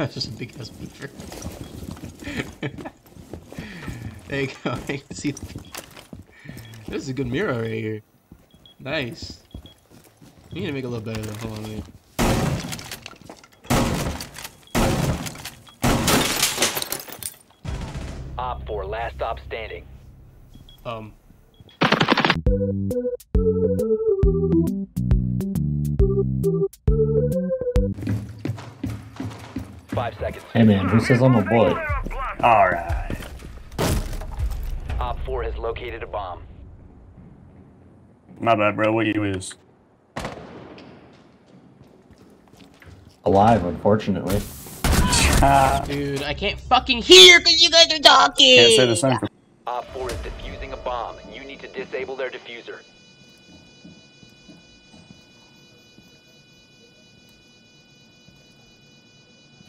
That's just a big ass beaver. there you go. I can see. The... This is a good mirror right here. Nice. You need to make it a little better though. Hold on, wait. Op 4, last stop standing. Um. Five seconds. Hey man, who says I'm a boy? Alright. Op 4 has located a bomb. My bad, bro. What you is? Alive, unfortunately. Ah, Dude, I can't fucking hear because you guys are talking. can't say the same for Op 4 is defusing a bomb. You need to disable their diffuser.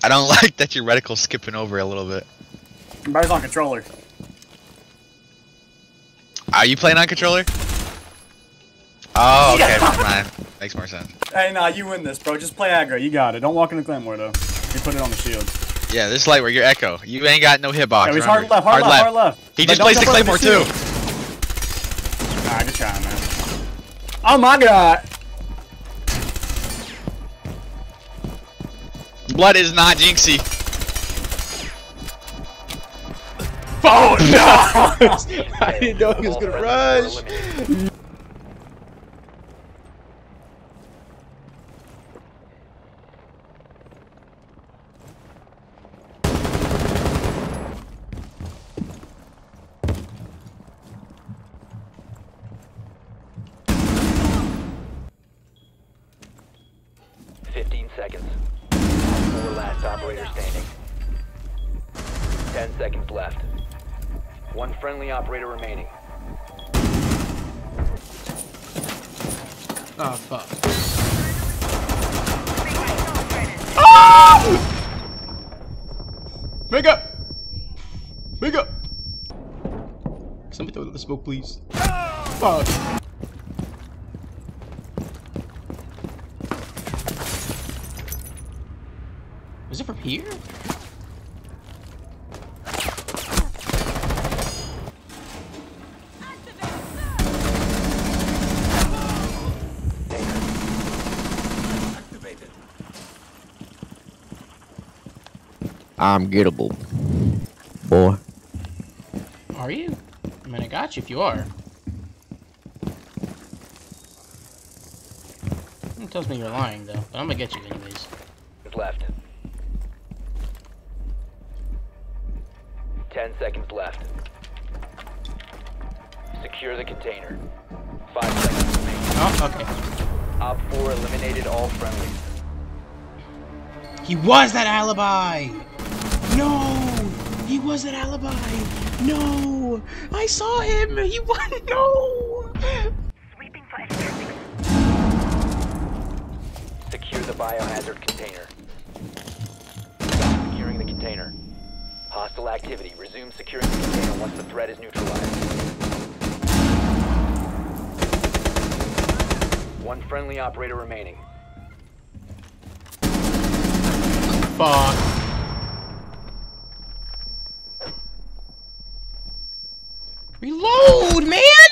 I don't like that your reticle's skipping over a little bit. Everybody's on controller. Are you playing on controller? Oh, okay, never mind. Makes more sense. Hey, nah, you win this, bro. Just play aggro. You got it. Don't walk into Claymore, though. You put it on the shield. Yeah, this is like where you're Echo. You ain't got no hitbox. Yeah, hard left, hard, left, hard left. He But just plays the Claymore too. Alright, good try, man. Oh my god! Blood is not Jinxie. Oh no! I didn't know he was gonna rush. Fifteen seconds. Four last operator standing. Ten seconds left. One friendly operator remaining. Oh fuck. Ah! Make up! Make up! Somebody throw the smoke, please. Fuck. Was it from here? I'm gettable. Boy. Are you? I mean, I got you if you are. It tells me you're lying, though, but I'm gonna get you anyways. Is left. Ten seconds left. Secure the container. Five seconds remaining. Oh, okay. Op 4 eliminated all friendlies. He was that alibi! No! He was that alibi! No! I saw him! He was no! Secure the biohazard container. Securing the container. Hostile activity. Resume securing the container once the threat is neutralized. One friendly operator remaining. Fuck. Reload, man!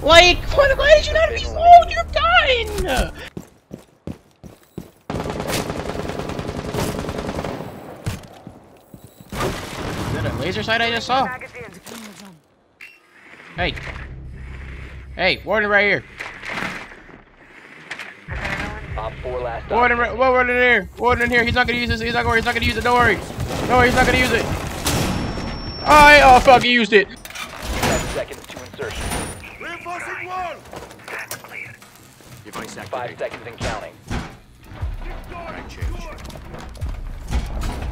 Like, what, why did you not reload your gun? Is that a laser sight I just saw? Hey. Hey, warden right here. Op 4 last Warden, right- warden in here. Warden in here. He's not gonna use this. He's not gonna. He's not gonna use it. Don't worry. No, he's not gonna use it. I oh fuck, he used it. 10 seconds to insertion. Five seconds and counting.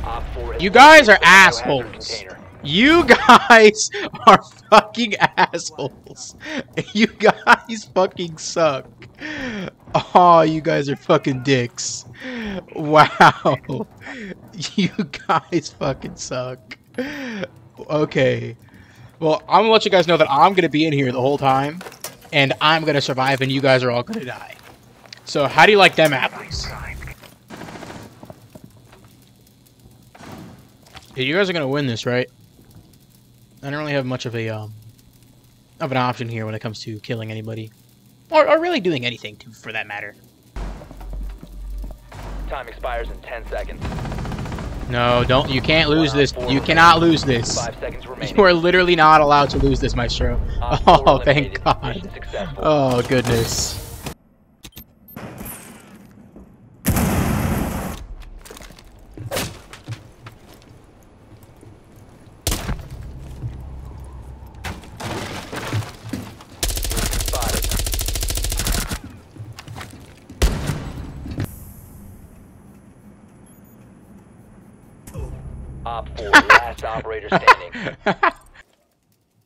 Op 4 has You guys are located the biohazard assholes. You guys are fucking assholes. You guys fucking suck. Oh, you guys are fucking dicks. Wow. You guys fucking suck. Okay. Well, I'm gonna let you guys know that I'm gonna be in here the whole time, and I'm gonna survive, and you guys are all gonna die. So, how do you like them apples? You guys are gonna win this, right? I don't really have much of a um of an option here when it comes to killing anybody, or, or really doing anything, to, for that matter. Time expires in 10 seconds. No, don't. You can't lose this. You cannot lose this. Five seconds remaining. You are literally not allowed to lose this, Maestro. Oh, thank. God. Oh, goodness. Operator standing.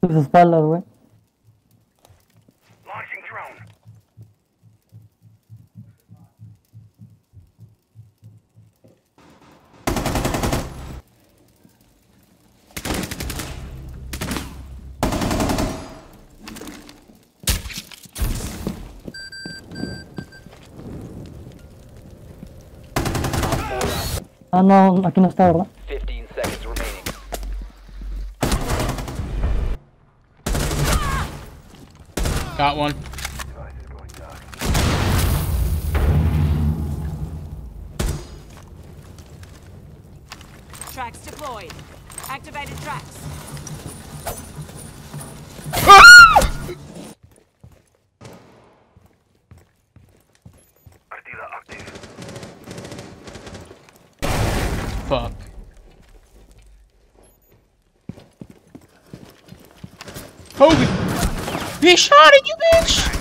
Sus espaldas, güey. Ah, no, aquí no está, ¿verdad? Got one. Tracks deployed. Activated tracks. Fuck. Hogan! He shot at you, bitch!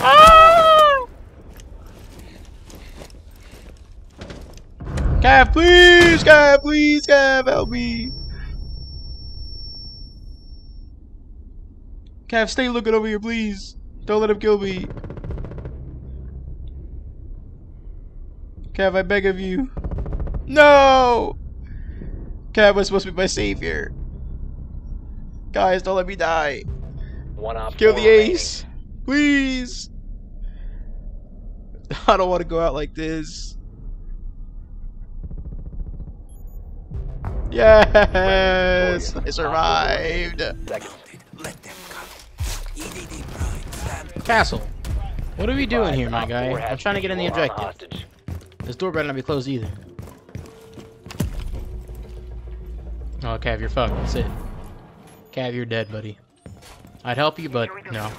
Ah! Please! Cav, please! Cav, help me! Cav, stay looking over here, please! Don't let him kill me! Cav, I beg of you. No! Cav was supposed to be my savior. Guys, don't let me die. One op Kill four the remaining. ace. Please. I don't want to go out like this. Yes! I survived. Seconds. Castle. What are we doing here, my guy? I'm trying to get in the visual objective. This door better not be closed either. Oh, Cav, you're fucked. That's it. Cav, you're dead, buddy. I'd help you, but no.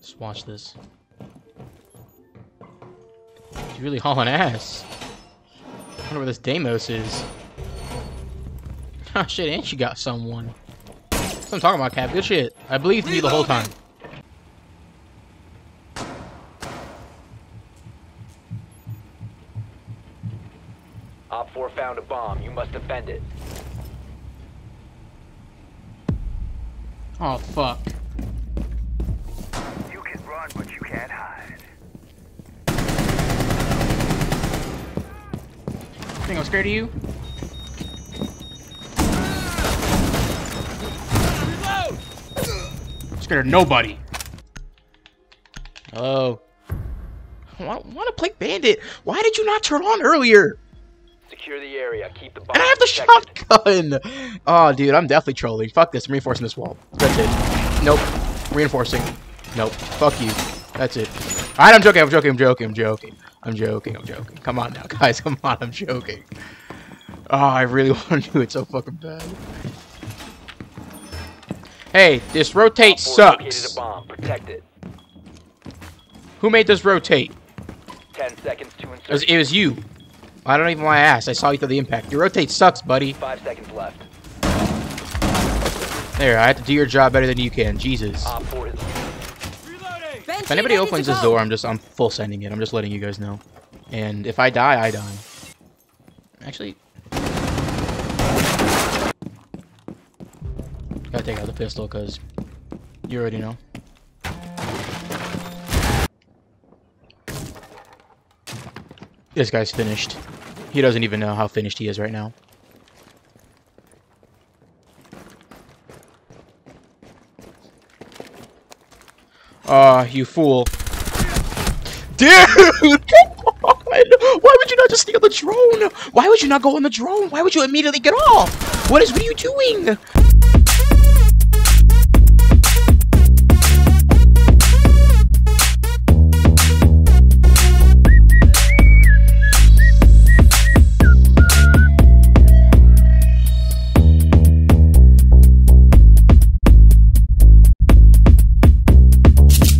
Just watch this. He's really hauling ass. I wonder where this Deimos is. Oh shit, and she got someone. That's what I'm talking about, Cav. Good shit. I believed in you the whole time. Op 4 found a bomb. You must defend it. Oh fuck. You can run, but you can't hide. Think I'm scared of you? Scared of nobody. Hello. I want to play Bandit. Why did you not turn on earlier? Secure the area. Keep the bomb And I have the protected. shotgun. Oh, dude, I'm definitely trolling. Fuck this. I'm reinforcing this wall. That's it. Nope. Reinforcing. Nope. Fuck you. That's it. Alright, I'm joking. I'm joking. I'm joking. I'm joking. I'm joking. I'm joking. Come on now, guys. Come on. I'm joking. Oh, I really want to do it so fucking bad. Hey, this rotate Op 4 located a sucks. bomb. Protect it. Who made this rotate? 10 seconds to It was, it was you. I don't even want to ask. I saw you through the impact. Your rotate sucks, buddy. 5 seconds left. There, I have to do your job better than you can. Jesus. Op 4 is If anybody opens this door, I'm just I'm full sending it. I'm just letting you guys know. And if I die, I die. Actually, gotta take out the pistol because you already know. This guy's finished. He doesn't even know how finished he is right now. Ah, you fool. Dude! Why would you not just steal the drone? Why would you not go on the drone? Why would you immediately get off? What is, what are you doing?